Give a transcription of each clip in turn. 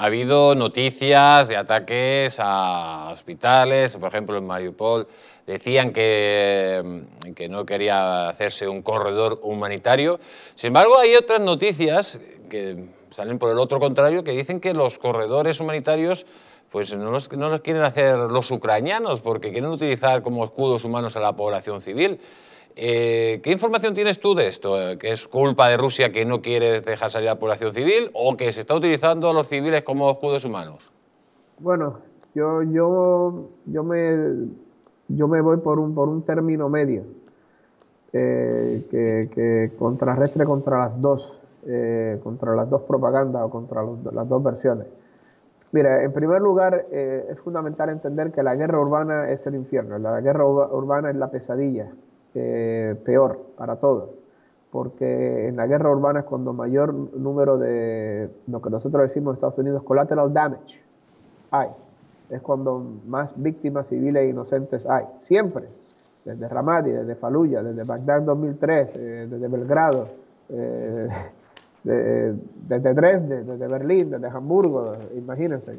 ha habido noticias de ataques a hospitales, por ejemplo en Mariupol decían que, que, no quería hacerse un corredor humanitario. Sin embargo, hay otras noticias que salen por el otro contrario que dicen que los corredores humanitarios pues no los, no los quieren hacer los ucranianos porque quieren utilizar como escudos humanos a la población civil. Eh, ¿Qué información tienes tú de esto? ¿Que es culpa de Rusia que no quiere dejar salir a la población civil o que se está utilizando a los civiles como escudos humanos? Bueno, yo, yo, yo, me, yo me voy por un, por un término medio eh, que, que, contrarrestre contra las dos, eh, contra las dos propagandas o contra las dos versiones. Mira, en primer lugar, es fundamental entender que la guerra urbana es el infierno, la guerra urbana es la pesadilla eh, peor para todos, porque en la guerra urbana es cuando mayor número de lo que nosotros decimos en Estados Unidos collateral damage hay, es cuando más víctimas civiles e inocentes hay, siempre, desde Ramadi, desde Fallujah, desde Bagdad 2003, eh, desde Belgrado, eh, desde Dresde, desde Berlín, desde Hamburgo, imagínense,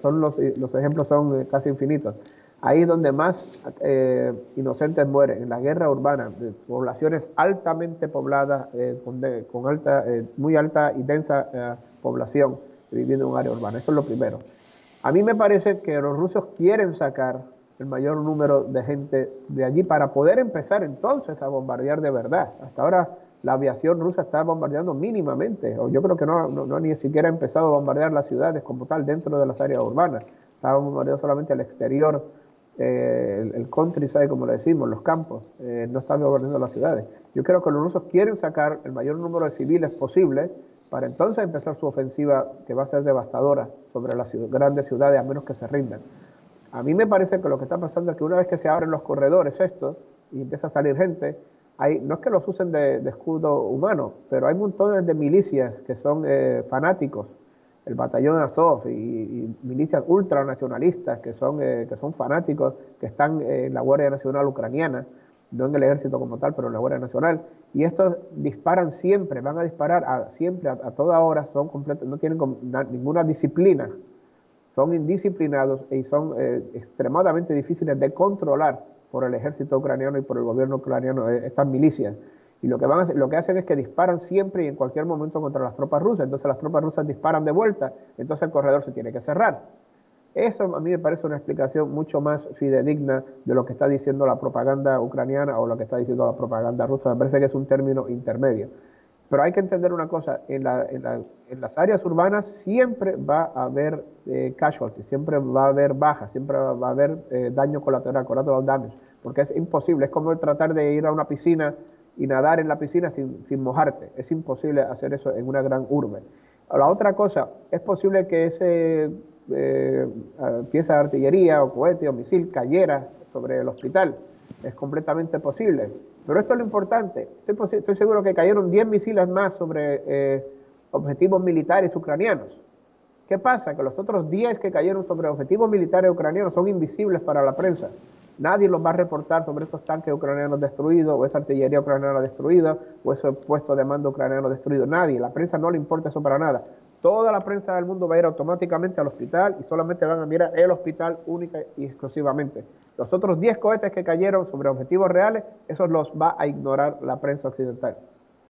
son los, los ejemplos son casi infinitos. Ahí es donde más eh, inocentes mueren, en la guerra urbana, poblaciones altamente pobladas, eh, con, alta, eh, muy alta y densa población viviendo en un área urbana. Eso es lo primero. A mí me parece que los rusos quieren sacar el mayor número de gente de allí para poder empezar entonces a bombardear de verdad. Hasta ahora la aviación rusa está bombardeando mínimamente, o yo creo que no, no, ni siquiera ha empezado a bombardear las ciudades como tal dentro de las áreas urbanas. Está bombardeando solamente al exterior eh, el, countryside, como le decimos, los campos, eh, no están gobernando las ciudades. Yo creo que los rusos quieren sacar el mayor número de civiles posible para entonces empezar su ofensiva que va a ser devastadora sobre las grandes ciudades a menos que se rindan. A mí me parece que lo que está pasando es que una vez que se abren los corredores estos y empieza a salir gente, hay, no es que los usen de, escudo humano, pero hay montones de milicias que son eh, fanáticos el batallón Azov y, milicias ultranacionalistas que son, eh, que son fanáticos, que están en la Guardia Nacional Ucraniana, no en el ejército como tal, pero en la Guardia Nacional. Y estos disparan siempre, van a disparar a, siempre, a, toda hora, son completos, no tienen ninguna disciplina, son indisciplinados y son eh, extremadamente difíciles de controlar por el ejército ucraniano y por el gobierno ucraniano, eh, estas milicias. Y lo que, van lo que hacen es que disparan siempre y en cualquier momento contra las tropas rusas. Entonces las tropas rusas disparan de vuelta, entonces el corredor se tiene que cerrar. Eso a mí me parece una explicación mucho más fidedigna de lo que está diciendo la propaganda ucraniana o lo que está diciendo la propaganda rusa. Me parece que es un término intermedio. Pero hay que entender una cosa, en, las áreas urbanas siempre va a haber eh, casualties, siempre va a haber bajas, siempre va a haber eh, daño colateral, collateral damage, porque es imposible, es como tratar de ir a una piscina y nadar en la piscina sin, sin mojarte. Es imposible hacer eso en una gran urbe. La otra cosa, es posible que ese eh, pieza de artillería o cohete o misil cayera sobre el hospital. Es completamente posible. Pero esto es lo importante. Estoy, estoy seguro que cayeron 10 misiles más sobre eh, objetivos militares ucranianos. ¿Qué pasa? Que los otros 10 que cayeron sobre objetivos militares ucranianos son invisibles para la prensa. Nadie los va a reportar sobre esos tanques ucranianos destruidos, o esa artillería ucraniana destruida, o ese puesto de mando ucraniano destruido. Nadie, la prensa no le importa eso para nada. Toda la prensa del mundo va a ir automáticamente al hospital y solamente van a mirar el hospital única y exclusivamente. Los otros 10 cohetes que cayeron sobre objetivos reales, esos los va a ignorar la prensa occidental.